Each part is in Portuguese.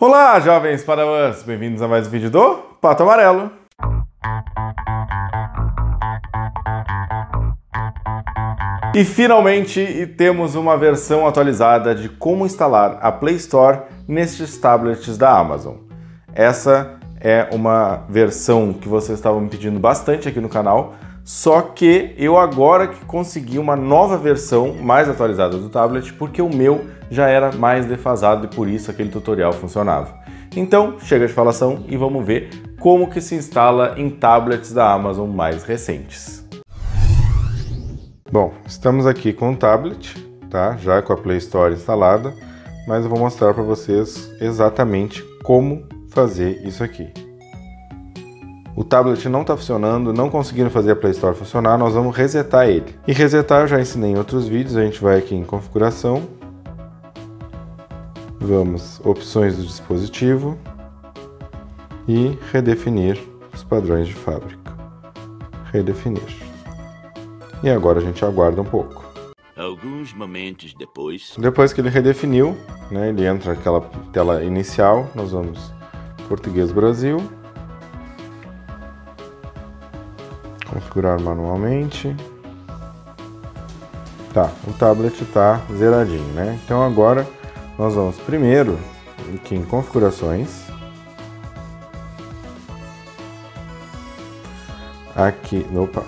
Olá, jovens padawans! Bem-vindos a mais um vídeo do Pato Amarelo. E finalmente temos uma versão atualizada de como instalar a Play Store nestes tablets da Amazon. Essa é uma versão que vocês estavam pedindo bastante aqui no canal, só que eu agora que consegui uma nova versão mais atualizada do tablet, porque o meu já era mais defasado e por isso aquele tutorial funcionava. Então, chega de falação e vamos ver como que se instala em tablets da Amazon mais recentes. Bom, estamos aqui com o tablet, tá? Já com a Play Store instalada, mas eu vou mostrar para vocês exatamente como fazer isso aqui o tablet não está funcionando, não conseguindo fazer a Play Store funcionar, nós vamos resetar ele. E resetar eu já ensinei em outros vídeos, a gente vai aqui em configuração, vamos opções do dispositivo e redefinir os padrões de fábrica. Redefinir. E agora a gente aguarda um pouco. Alguns momentos depois. Depois que ele redefiniu, né, ele entra naquela tela inicial, nós vamos português Brasil configurar manualmente. Tá, o tablet está zeradinho, né? Então agora nós vamos primeiro aqui em configurações. Aqui, opa.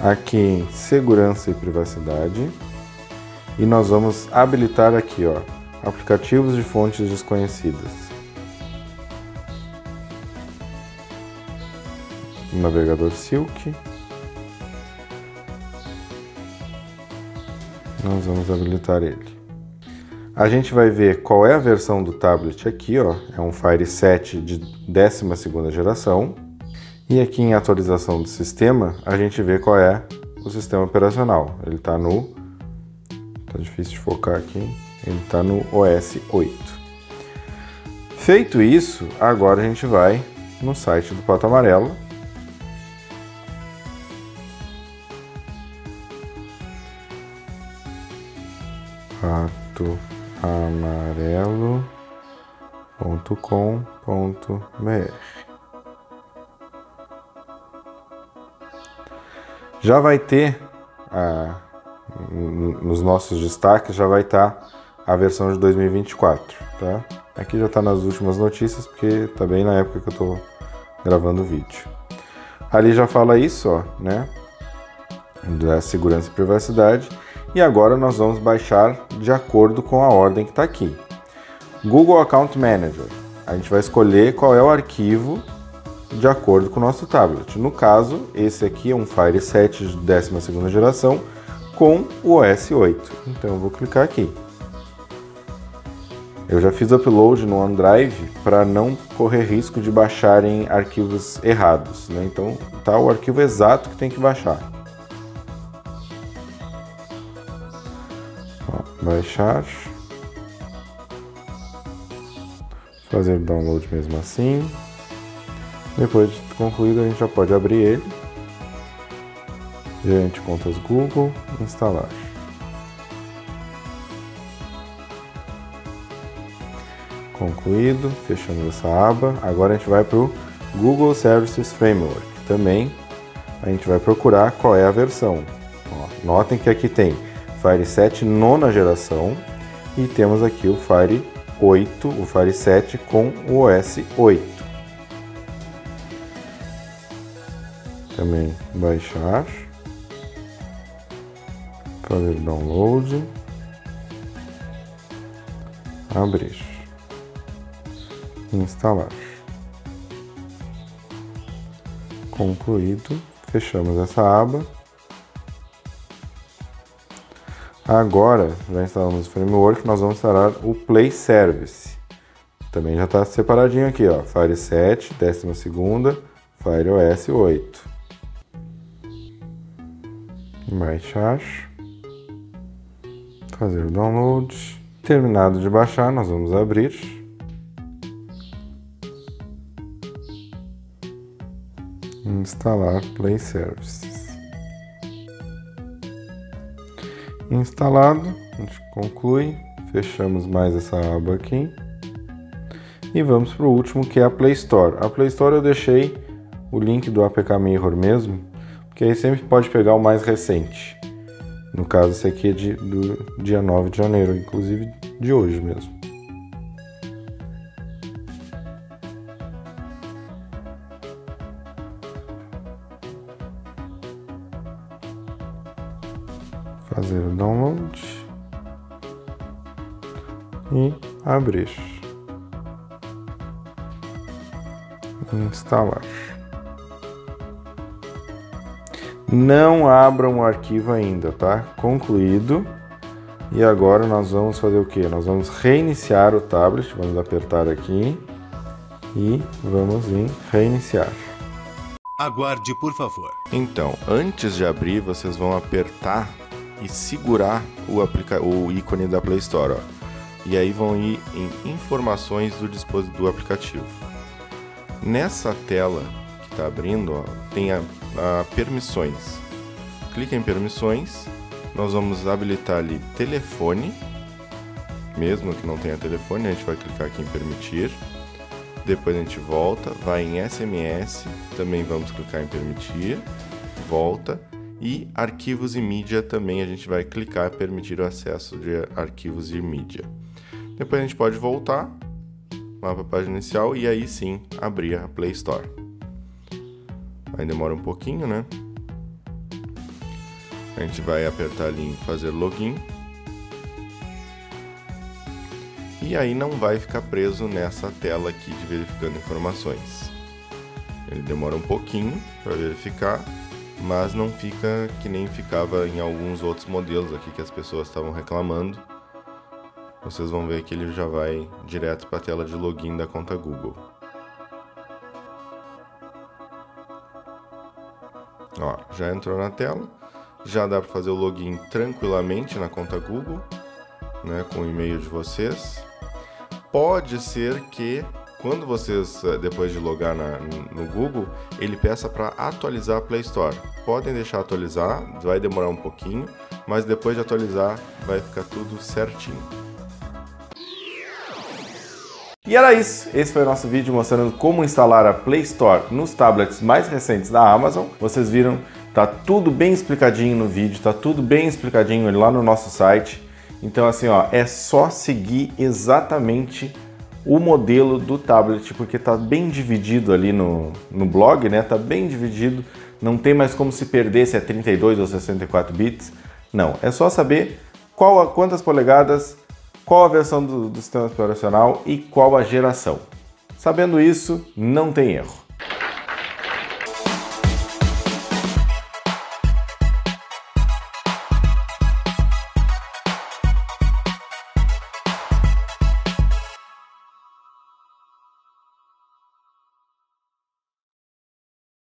Aqui em segurança e privacidade. E nós vamos habilitar aqui, ó, aplicativos de fontes desconhecidas. Navegador Silk. Nós vamos habilitar ele. A gente vai ver qual é a versão do tablet aqui, ó. É um Fire 7 de 12ª geração. E aqui em atualização do sistema, a gente vê qual é o sistema operacional. Ele está no... Tá difícil de focar aqui. Ele está no OS 8. Feito isso, agora a gente vai no site do Pato Amarelo amarelo.com.br. Já vai ter ah, nos nossos destaques já vai estar tá a versão de 2024, tá? Aqui já está nas últimas notícias porque está bem na época que eu estou gravando o vídeo. Ali já fala isso, ó, né? Da segurança e privacidade e agora nós vamos baixar de acordo com a ordem que está aqui. Google Account Manager. A gente vai escolher qual é o arquivo de acordo com o nosso tablet. No caso, esse aqui é um Fire 7 de 12ª geração com o OS 8. Então eu vou clicar aqui. Eu já fiz upload no OneDrive para não correr risco de baixarem arquivos errados. Né? Então tá o arquivo exato que tem que baixar. Baixar, fazer download mesmo assim. Depois de concluído, a gente já pode abrir ele. Gerente contas Google, instalar. Concluído, fechamos essa aba. Agora a gente vai para o Google Services Framework. Também a gente vai procurar qual é a versão. Ó, notem que aqui tem Fire 7 nona geração. E temos aqui o Fire 8, o Fire 7 com o OS 8. Também baixar, fazer download, abrir, instalar. Concluído, fechamos essa aba Agora, já instalamos o framework, nós vamos instalar o Play Service. Também já está separadinho aqui, ó, Fire 7, 12ª, Fire OS 8. Baixar. Fazer o download. Terminado de baixar, nós vamos abrir. Instalar Play Service. Instalado, a gente conclui, Fechamos mais essa aba aqui. E vamos para o último que é a Play Store. A Play Store eu deixei o link do APK Mirror mesmo, porque aí sempre pode pegar o mais recente. No caso, esse aqui é de, do dia 9 de janeiro, inclusive de hoje mesmo. Fazer o download e abrir. instalar. Não abram o arquivo ainda, tá? Concluído. E agora nós vamos fazer o que? Nós vamos reiniciar o tablet, vamos apertar aqui e vamos em reiniciar. Aguarde, por favor. Então, antes de abrir, vocês vão apertar e segurar o, aplica o ícone da Play Store. Ó. E aí vão ir em informações do dispositivo do aplicativo. Nessa tela que está abrindo, ó, tem a, a permissões. Clica em permissões, nós vamos habilitar ali telefone, mesmo que não tenha telefone, a gente vai clicar aqui em permitir. Depois a gente volta, vai em SMS, também vamos clicar em permitir, volta e arquivos e mídia também a gente vai clicar permitir o acesso de arquivos e mídia. Depois a gente pode voltar lá para a página inicial e aí sim abrir a Play Store. Aí demora um pouquinho, né? A gente vai apertar ali em fazer login. E aí não vai ficar preso nessa tela aqui de verificando informações. Ele demora um pouquinho para verificar, mas não fica que nem ficava em alguns outros modelos aqui que as pessoas estavam reclamando vocês vão ver que ele já vai direto para a tela de login da conta Google. Ó, já entrou na tela, já dá para fazer o login tranquilamente na conta Google, né, com o e-mail de vocês. Pode ser que quando vocês, eh, depois de logar na, no Google, ele peça para atualizar a Play Store. Podem deixar atualizar, vai demorar um pouquinho, mas depois de atualizar vai ficar tudo certinho. E era isso. Esse foi o nosso vídeo mostrando como instalar a Play Store nos tablets mais recentes da Amazon. Vocês viram, tá tudo bem explicadinho no vídeo, tá tudo bem explicadinho lá no nosso site. Então assim, ó, é só seguir exatamente o modelo do tablet, porque tá bem dividido ali no, no blog, né? Tá bem dividido, não tem mais como se perder se é 32 ou 64 bits. Não, é só saber qual, quantas polegadas qual a versão do, do sistema operacional e qual a geração. Sabendo isso, não tem erro.